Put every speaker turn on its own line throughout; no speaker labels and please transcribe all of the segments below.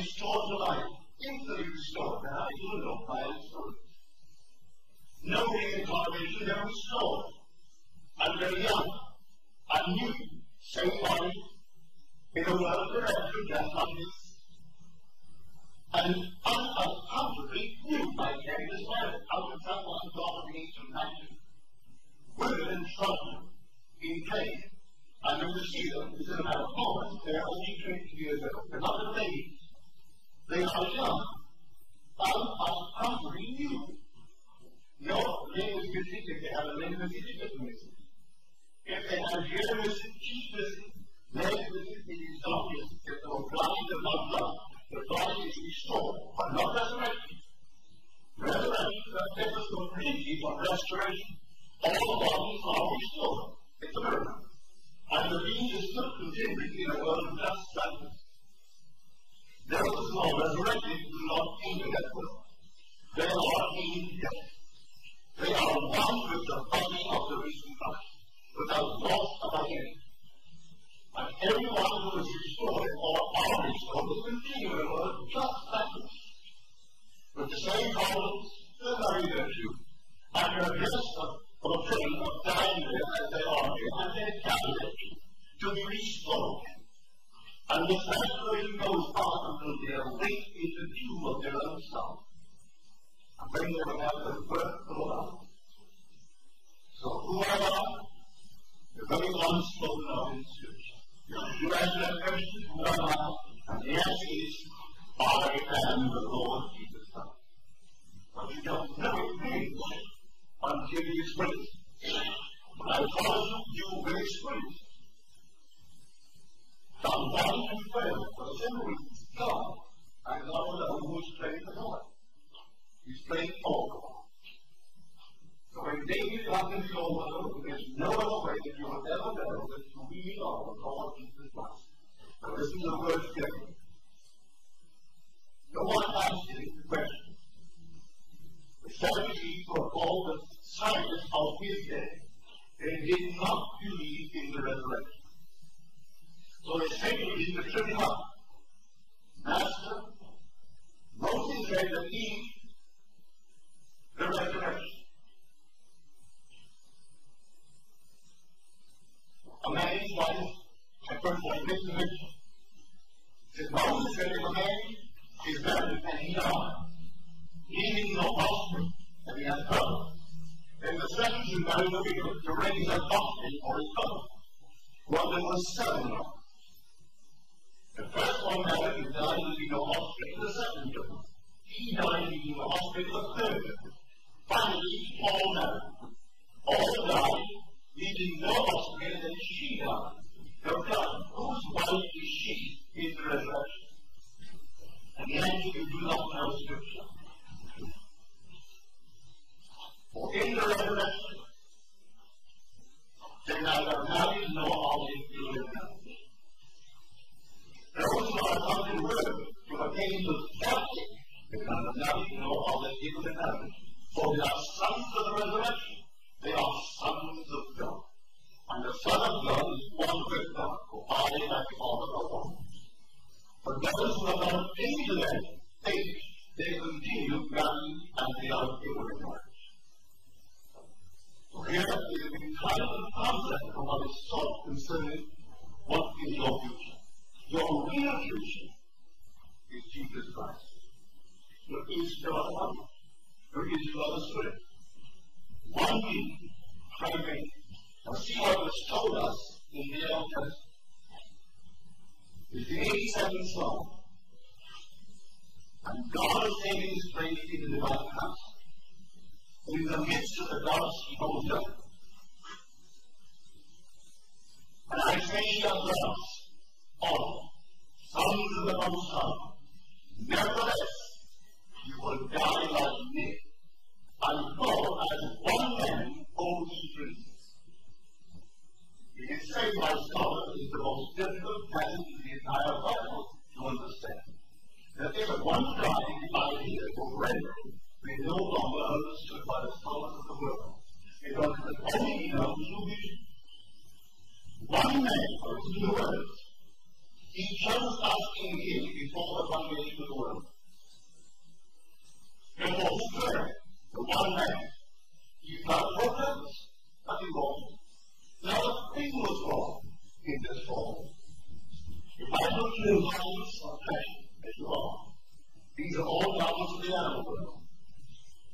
restored to life, instantly restored. Now, you know by the Spirit. No reincarnation, they're restored. And they're young, and new, same body, in a world direction just like this. And uncomfortably new by carrying this planet out of someone's God of the ancient magic. Women in trouble, in pain, and see them, it's in about a moment, they're only 20 years old. The babies. They are young, uncomfortably new. No linguistic if they have a linguistic difference. If they have generous, linguistic, it is obvious that the body does not love. The body is restored, but not resurrected. Resurrection takes us completely from restoration. All bodies are restored. It's a miracle. And the being is still continuing in a world of just sadness. Those who are resurrected do not enter that world. They are in death. They are one with the body of the risen Christ, without loss of identity. And everyone who is restored or are restored will continue in a world just like this. With the same problems, the very virtue, and the rest of afraid of dying there as they are here, and they calculate to be restored. And this restoration goes on until they are awake in the view of their own self. And they will have the birth of the Lord. So whoever the very ones spoken of in Scripture. You answer that question, who am I? And the answer is, I am the Lord is Moses if a man is and he dies, leaving no offspring, and he has covered. Then the second is married will to raise an offspring for his cover. Well, there was seven of them. The first one and died leaving no offspring. The second took He died leaving no offspring. The third Finally, all married. All died leaving no offspring, and she died. Now, God, wife is she in the resurrection? And the answer you do not know Scripture. For in the resurrection, they neither marry nor they children. Those who are come to work to attain to captive, they neither marry nor are they given in marriage. For they are I say ye are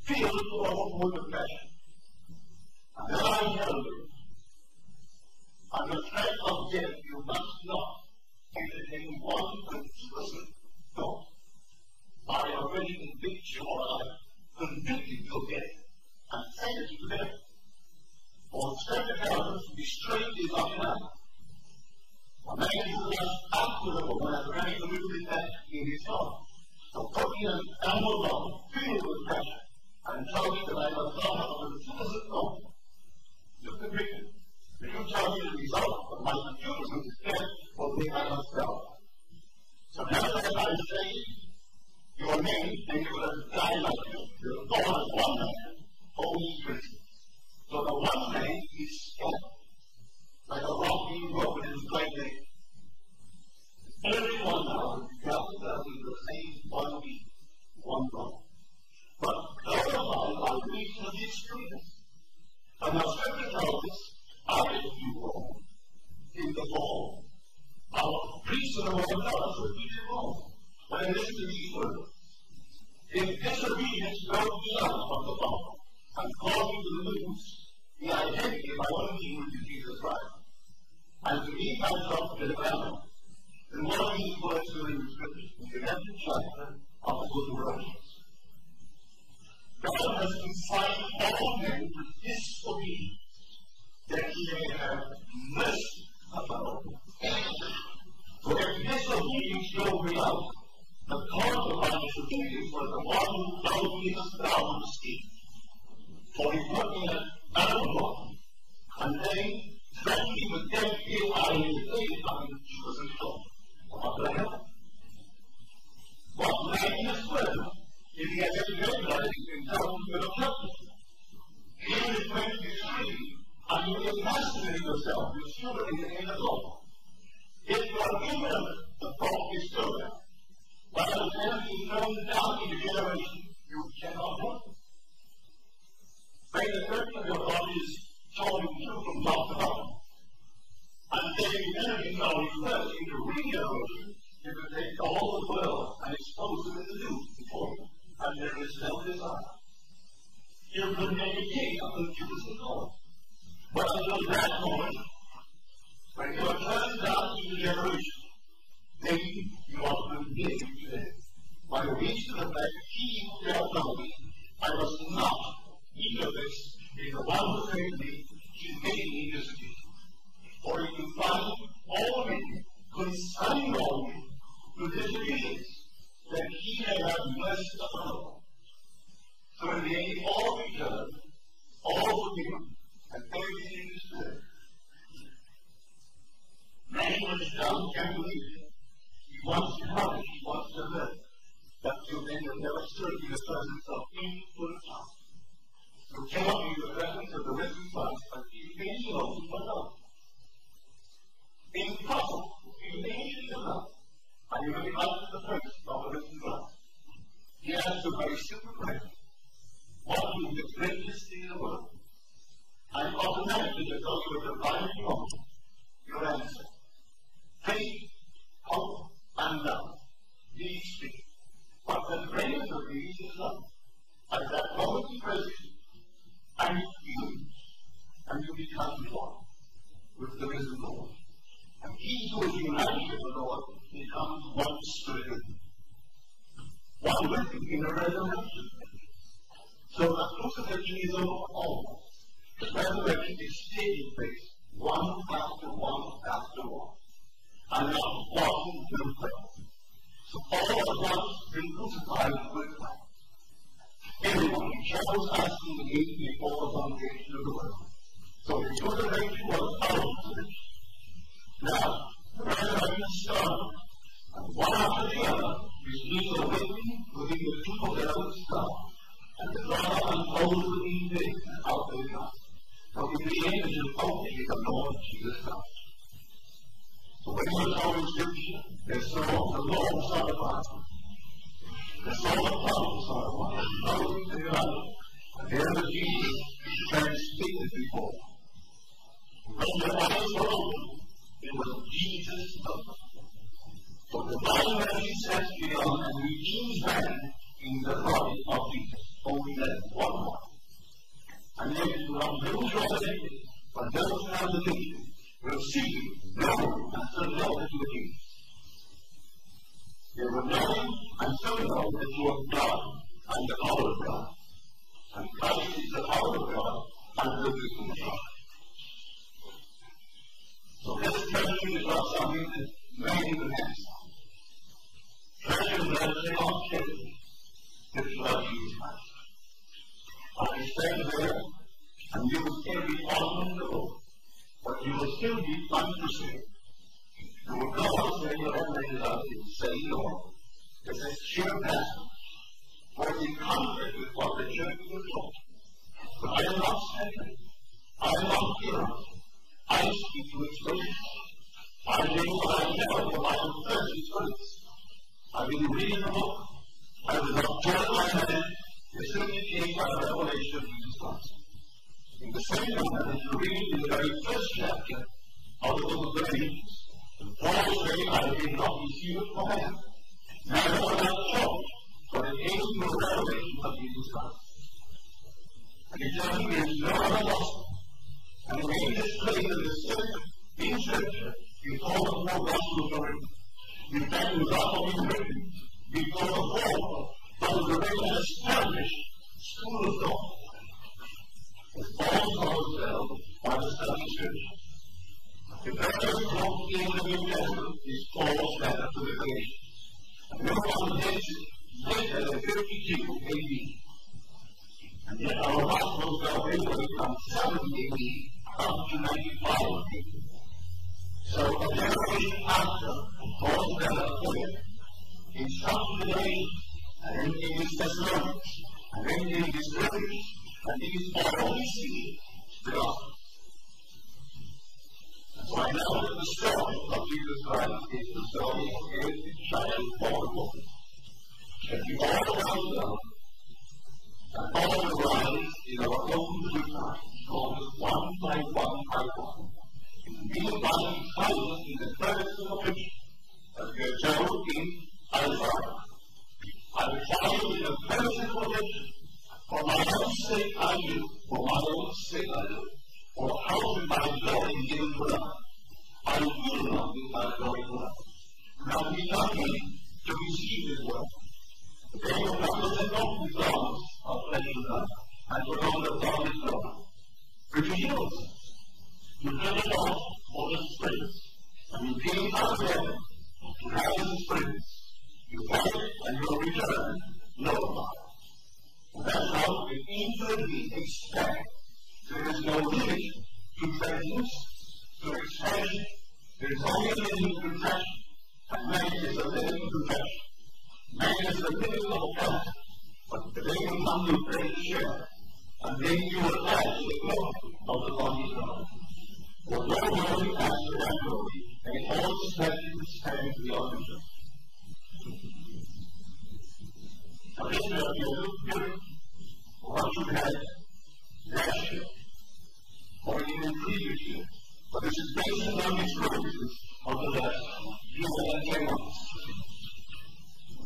feel the love with affection. And then I know this. And the threat of death you must not take it in one explicit thought. I already convicted you, or I convicted you death, and sent it to death. For seven hours, restraint is unbound. A man who is outward of a man, ready to live in that in his heart. So put in an animal law, feel the pressure and tell me that I was of physical, you're convicted. If you tell me the result of my refusal to stand will be by myself. So now that I say your name, then you will die died like you. You're born as one man, holy Christian. So the one man is dead, like a rock being broken in his great name. 45 you. one after the other, which leaves a waiting within the tomb of that are start. And the drama unfolds these things and out they come. But in the end, it is only the Lord Jesus Christ. So when you saw in Scripture, they saw the Lord God. They saw the prophet sacrifice. They saw the other. And there was Jesus transfigured before. When the eyes were opened, it was Jesus' of God. For the body that he sets beyond and redeems man in the body of Jesus. Only that one more. And then from those who are saved, for those who have the victory, will see, know, and surrender to the King. They will know and so know that you are God and the power of God. And Christ is the power of God and the wisdom of God. So this treasure is not something that many will have. Treasure that is not treasure. It's not Jesus Christ. I can stand there and you will still be on the road, but you will still be unforsaken. You will go out there your way love and say, Lord, this is sheer passion. For in conflict with what the church was taught. But I am not stagnant. I am not pure. I speak to experience. I know I know from my own first experience. I've been reading the book. I was not taught by man. It simply came by revelation of Jesus Christ. In the same manner, as you read in the very first chapter of the book of Galatians, Paul saying, I did not receive it from man. Neither was I taught, but it came through the revelation of Jesus Christ. And he tells you there is no other gospel. And claim that the Scripture, in Scripture, before the four Gospels were written. The Gospel was written before the four, but was already established school of thought. As Paul calls them by the study Scripture. The first book in the New Testament is Paul's letter to the no one dates later than 52 AD. And yet our Gospels go anywhere from 70 AD up to 95 AD. So a generation after Paul's letter appeared, in some delays, and in his Thessalonians, and then in his letters, and these all receive the gospel. So I know that the story of Jesus Christ is the story of every child born woman. If you all around them, and all arise in our own good time, one by one by one. Being body silent in the presence of vision, as we told in Isaiah. I follow in the presence of vision. For my own sake I do, for my own sake I do. For how will my glory given to them? I will not give my glory to them. Now be not ready to receive this word. They will not let go the of flesh and blood, and to know the thought is God. Which he knows. You turn it off the Spirit, and you out of heaven to have his Spirit. You fight it, and you return, know about it. That's how angel we expect. There is no limit to presence, to expression. There is only a limit to confession. And man is a living confession. Man is the living of God. But the day will come to share. And then you will to the glory of the Lord God. For no glory adds to and all standing to the altar. Now, be a little different what you had last year, or even previous year. But this is based on the experiences of the last year and ten months.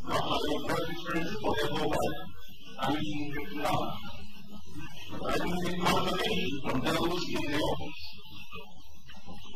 Not my own personal experiences, but their whole life. I'm using different knowledge. But I need confirmation from those in the office.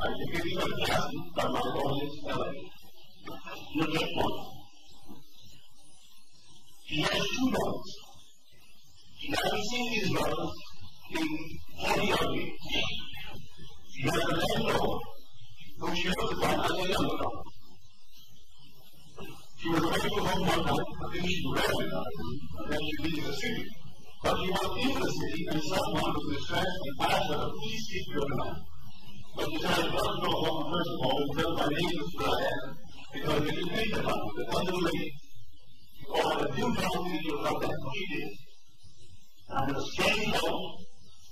I can give you a lesson by my Lord is telling Look at one. He has two notes. He hasn't seen these notes in 40 odd years. He has a left note, which he as a younger note. She was away from home one night, I think she recognized him, and then she needed a city. But you are in the city, and someone who is dressed and asks her. But of all, first of all, because if you think about it, the lady, or the new you love that did. And a strange home,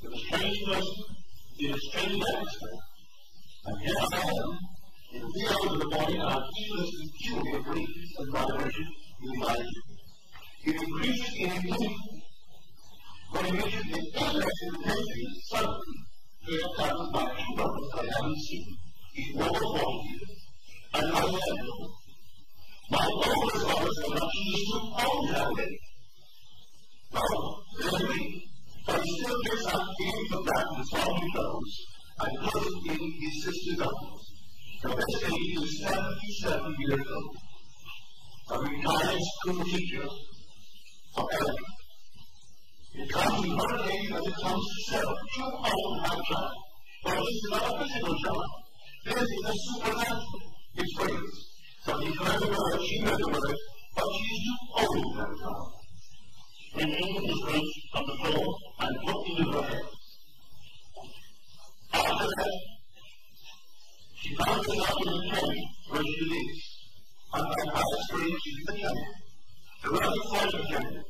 a strange person, in a strange atmosphere. And here I am, in the hours of the morning, and I'm of grief and vibration in my. It increases in intensity. When it reaches the index intensity, suddenly, here comes my two brothers I haven't seen. He's over 40 years. And I have no. My oldest brothers are not used to own that way. No, really. But he still gets up, even from that, and so he goes, and puts in his sister's arms. So let's say 77 years old. A retired school teacher. It comes in one day as it comes to self. You own that child. But this is not a physical child. This is a supernatural experience. So he heard the word, she the word, but she is too old that child. And angel was raised on the floor and put into her hands. After that, she found herself in the tent where she lives. On her house screen, she's the tent. The right side of the tent.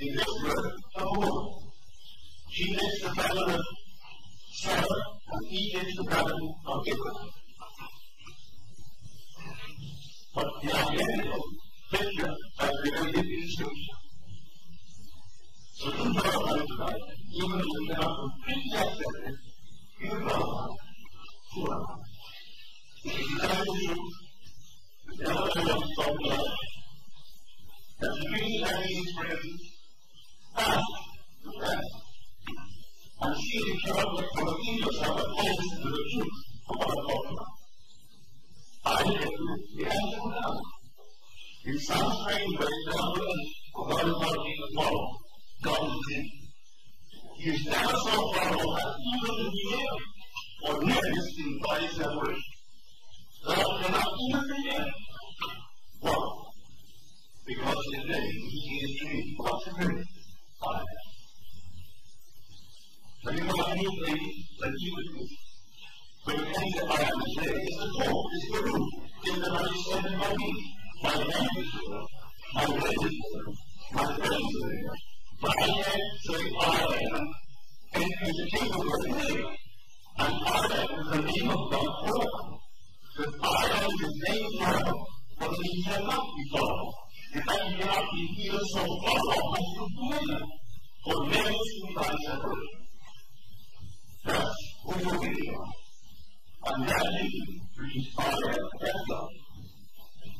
lives in this word of woman. She takes the pattern of Sarah, and he takes the pattern of Abraham. But the identical picture has related institution. So you know how tonight, even if you cannot it, who am I? If you the the love. As the that ask to. And from and the truth of I'm talking. I you, the answer come. In some strange way, God will, God is not being followed. God is in. He is never so far away, even in the air, or near distant by his separation. God cannot even be there. Why? Because name, he is to me. What's name? Let me that you would be. When you think that I am it's the core, it's the root, it's the very of my being. My name is there, my way is there, my friends are there. But I say I am, and a name. And I am the name of God forever. Because I am the name forever, but he cannot be followed. In fact, he cannot be even so far you believe. For men to find separation. And that name reads fire as God.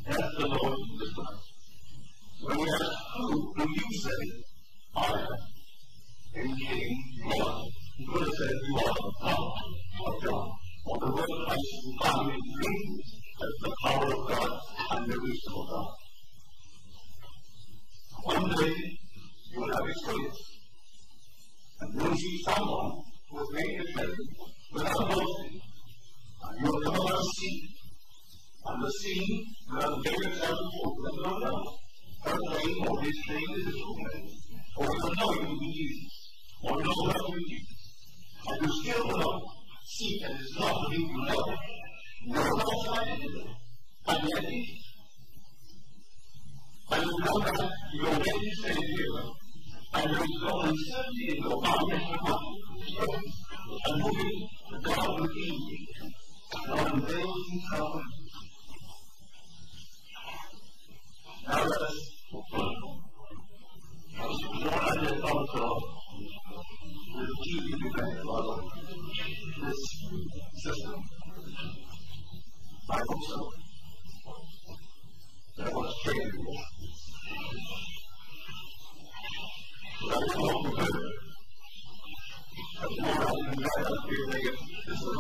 That's the Lord Christ. When we ask, who do you say know that your is saved here. And there is no uncertainty in your and your heart. And moving God within you on those come. Now let us join the also with TV evangelize this system. I hope so.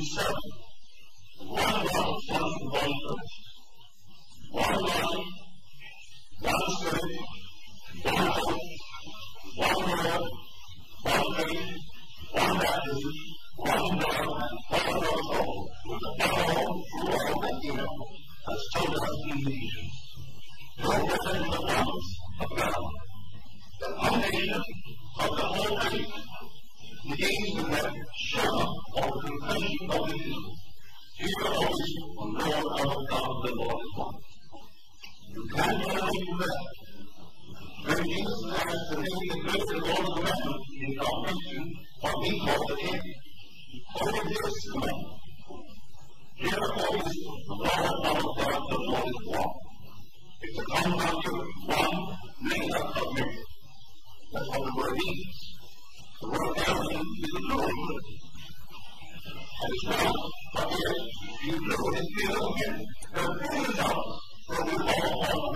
to When Jesus asked the name the of the Lamb in confirmation, what we call the king, only this command. Here always the Lord our God, the Lord is one. It's a compound unit, one made up of many. That's what the word means. The word Aaron is a word. And it's not, but here, you know it, you know again, there of so we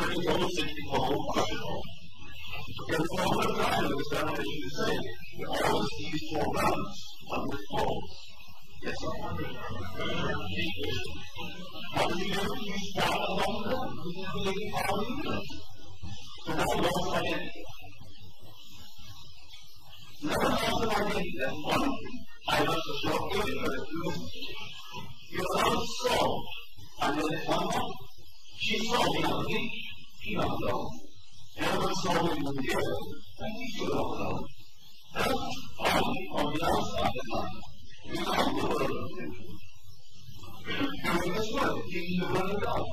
prepare 30 gold, 60 gold, 100 gold. Because all the time of this revelation is saying, that all these four realms are with gold. Yes, sir. How do you know you start along them? You believe how you know. So that lost identity. Never lost an identity. That's one. I lost a soul everywhere. You lost soul. And then one. She saw me on the. Saw me in the air. And know. That's only on the outside of life. We know the word of Doing this work, teaching the word of God.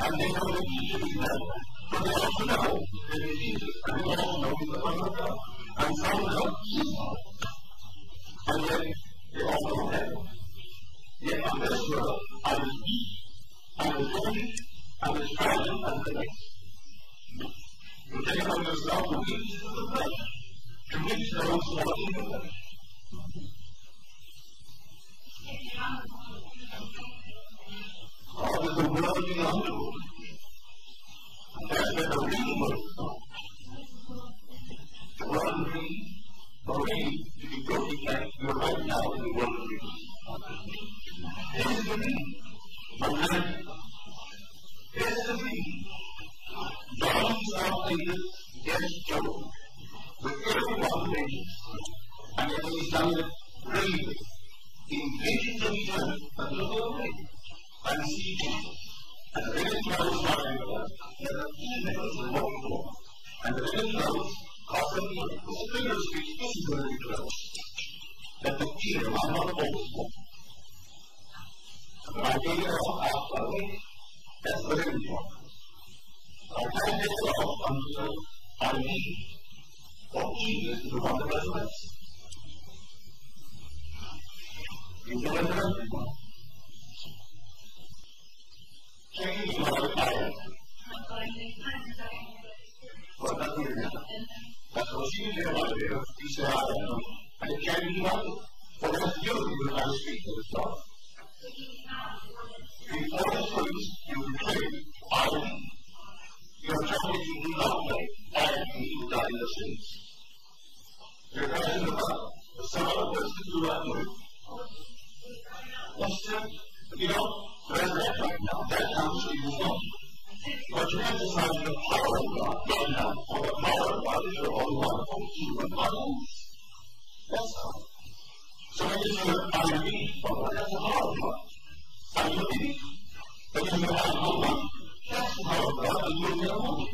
And they know that Jesus is there. But they also know that Jesus. And also the Son of God. And some know he's God. And yet, they all. Yet on this world, I was weak, I was lonely, I was fragile and the next. You the weakness of the flesh to reach those who are in the flesh. God is a worthy underwood. That's where the real word comes. The read, believe, to be looking at you right now in the read. This is the. Amen. This is the read. Himself pleaded against Job with every one. And he's done it bravely. He envisions himself a little away and see Jesus And the village knows not anymore that the females are more And the village knows, causing the is close, that the fear are not always My idea of after that's important. I it off until I need what Jesus is the one that resurrects. You can resurrect Changing my fire. Well, that's what you're That's what she did about it. You said, I don't know. And it can't be done. Well, that's you are speaking to the star. Before the fruits, you proclaim, I You are telling you do not know, he who died in the sins. You're asking about the Son of Wisdom do not move. Listen, you know, resurrect right now. That comes to you alone. But you're emphasizing the power of God right now. For the power of God is your own wonderful human body. That's all. So when you say, I need, well, that's the power of God. I believe. But you know, I know That's the power of God, and you'll get along.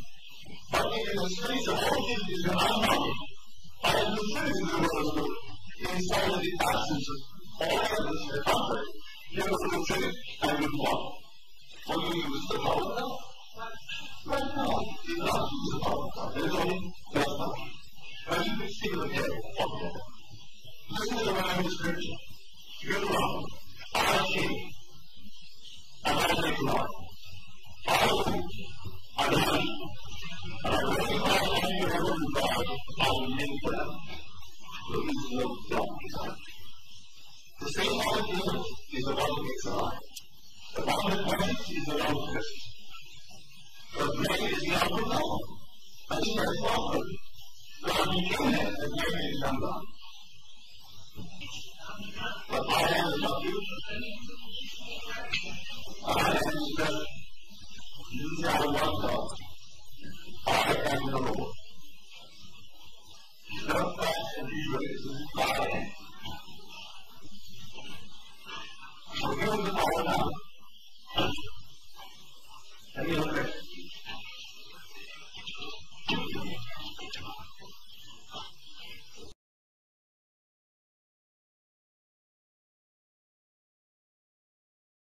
But unknown. I am you you you the Use out of oneself. Fire and the Lord. No fashion either is inspiring. So here's the power now. Let me look at